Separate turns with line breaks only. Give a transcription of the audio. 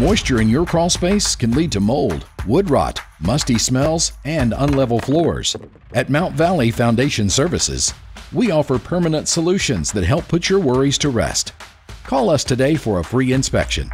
Moisture in your crawl space can lead to mold, wood rot, musty smells, and unlevel floors. At Mount Valley Foundation Services, we offer permanent solutions that help put your worries to rest. Call us today for a free inspection